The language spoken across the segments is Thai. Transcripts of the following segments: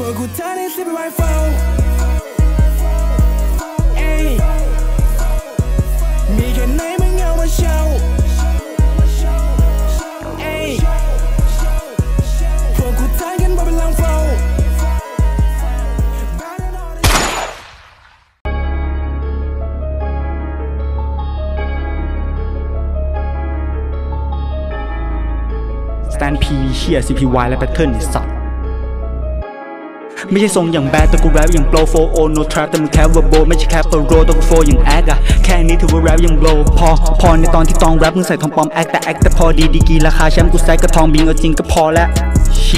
พวกกูเธอในสิบไรเฟิลเอ้ยมีแค่ไหนมึงเอามาโชว์เอ้ยพวกกูเธอกันบ่เป็นลังโฟสแตนพีเชีย CPY และแพทเทิร์นสัตว ไม่ใช่ทรงอย่างแบดแต่กูแรปอย่างโปรโฟโอโนทรัแต่มึงแคปเวอร์โบไม่ใช่แคปเปอร์โรแต่กูโฟอย่างแอคอะแค่นี้ถือว่าแรปอย่างโบลพอ พอในตอนที่ตองแรปมึงใส่ทองปลอมแอคแต่แอคแต่พอดีดีกีราคาแชมป์กูแซกกระทองบิงเอาจริงก็พอแล้ว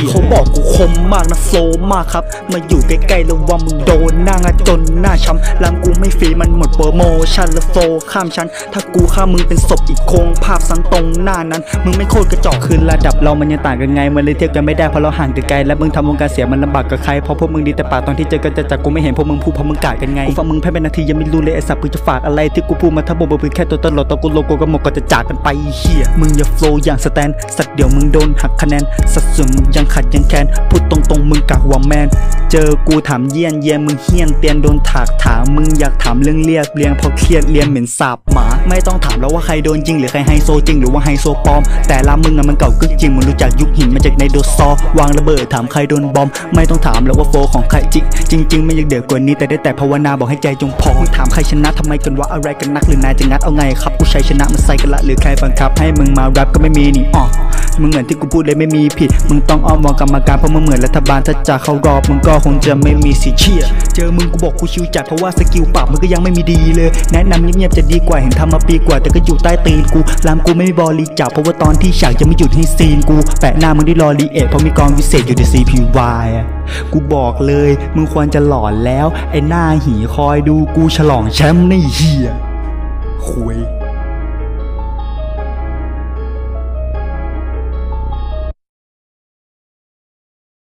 เขาบอกกูคมมากนะโฟมากครับ มาอยู่ใกล้ๆแล้วว่ามึงโดนหน้างะจนหน้าช้ำลำกูไม่ฟรีมันหมดโปรโมชั่นและโฟข้ามชั้น ถ้ากูฆ่ามึงเป็นศพอีกโคงภาพซ้ำตรงหน้านั้น มึงไม่โคตรกระจอกคือระดับเรามันยังต่างกันไง มันเลยเทียบกันไม่ได้เพราะเราห่างกันไกลและมึงทำวงการเสียมันลำบากกับใครเพราะพวกมึงดีแต่ปากตอนที่เจอกันจะจักกูไม่เห็นพวกมึงพูดเพราะมึงกาดกันไงกูฟังมึงแพ้เป็นนาทียังไม่รู้เลยไอ้สับกูจะฝากอะไรที่กูพูดมาถ้าบอกว่าเพียงแค่ตัวตลอดตอกูโลโก้ก็หมดก็จะจากกันไปเฮียมึงอย่าโฟล์อย่างสแตนสัตว์เดี๋ยวมึงโดนหักคะแนนสัดส่วนมึงยัังขัดยังแค้นพูดตรงๆมึงกะหัวแมน เจอกูถามเยี่ยนเยี่ยมึงเฮี้ยนเตียนโดนถากถามมึงอยากถามเรื่องเรียกเรียงพราะเครียดเรียนเหม็นสาบหมา ไม่ต้องถามแล้วว่าใครโดนจริงหรือใครไฮโซจริงหรือว่าไฮโซปลอม แต่ละมึงอะมันเก่ากึกจริงมึงรู้จักยุคหินมาจากในโดซอวางระเบิดถามใครโดนบอม ไม่ต้องถามแล้วว่าโฟของใครจริงจริง ๆ ไม่อยากเดือดกว่านี้แต่ได้แต่ภาวนาบอกให้ใจจงพองถามใครชนะทำไมกันวะอะไรกันนักหรือนายจะงัดเอาไงครับกูชัยชนะมันใส่กันละหรือใครบังคับให้มึงมาแรปก็ไม่มีนี่อ๋อ มึงเหมือนที่กูพูดเลยไม่มีผิด มึงต้องอ้อมวอนกรรมการเพราะมึงเหมือนรัฐบาลถ้าจะเข้ารอบมึงก็คงจะไม่มีสิทธิ์เชียเจอมึงกูบอกกูชิวจัดเพราะว่าสกิลปรับมึงก็ยังไม่มีดีเลย แนะนำเงียบๆจะดีกว่าเห็นทำมาปีกว่าแต่ก็อยู่ใต้ตีนกูรามกูไม่มีบอลีจับเพราะว่าตอนที่ฉากจะไม่หยุดให้ซีนกูแปะหน้ามึงได้รอรีเอทเพราะมีกองวิเศษอยู่ใน CPY อะกูบอกเลยมึงควรจะหลอนแล้ว ไอ้หน้าหีคอยดูกูฉลองแชมป์ในเฮียคุย